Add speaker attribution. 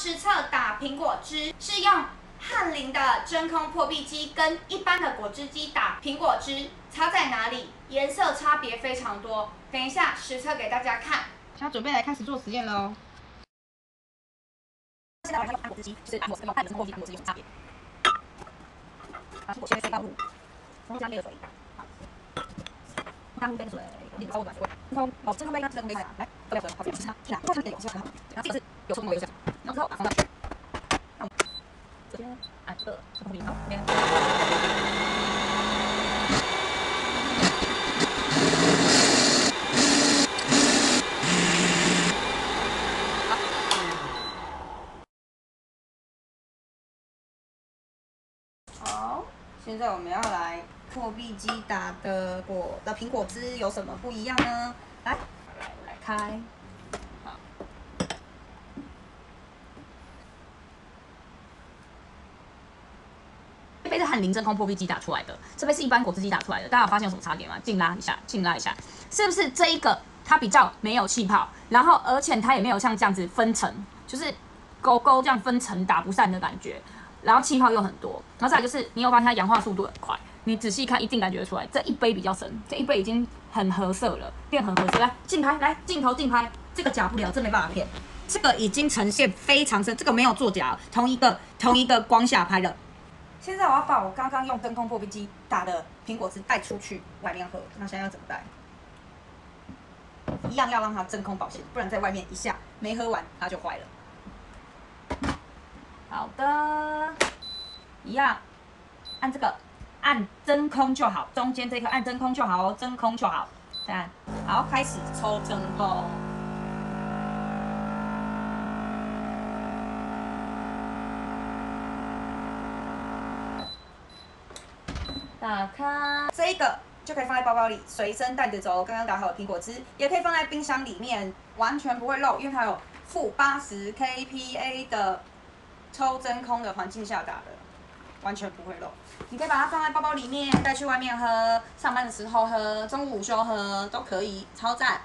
Speaker 1: 实测打苹果汁，是用翰林的真空破壁机跟一般的果汁机打苹果汁，差在哪里？颜色差别非常多。等一下实测给大家看。
Speaker 2: 现在准备来开始做实验喽。
Speaker 3: 现在我们用按果汁机，就是按摩跟用按真空破壁按果汁有什么差别？把苹果切碎倒入，然后加热水，加入杯水，你高温暖水，真空哦，真空杯跟真空杯来，来倒热水，好，这样子它，进来，哇，这个有是很好，然后这个是有冲有油这样，然后之后把放上去，这边按这个真空杯，好，
Speaker 2: 现在我们要来破壁机打的果的苹果汁有什么不一样呢？来，来来开。
Speaker 3: 杯是翰林真空破壁机打出来的，这杯是一般果汁机打出来的。大家有发现有什么差别吗？劲拉一下，劲拉一下，是不是这一个它比较没有气泡，然后而且它也没有像这样子分层，就是勾勾这样分层打不散的感觉，然后气泡又很多，然后再来就是你有发现它氧化速度很快，你仔细看一定感觉出来，这一杯比较深，这一杯已经很合色了，变很合色。来近拍，来镜头近拍，这个假不了，这没办法骗，这个已经呈现非常深，这个没有作假，同一个同一个光下拍的。
Speaker 2: 现在我要把我刚刚用真空破壁机打的苹果汁带出去外面喝。那现在要怎么带？一样要让它真空保鲜，不然在外面一下没喝完它就坏了。好的，一样按这个按真空就好，中间这颗按真空就好哦，真空就好。再按，好，开始抽真空。打开这个就可以放在包包里，随身带着走。刚刚打好的苹果汁也可以放在冰箱里面，完全不会漏，因为它有负八十 kPa 的抽真空的环境下打的，完全不会漏。你可以把它放在包包里面，带去外面喝，上班的时候喝，中午午休喝都可以，超赞。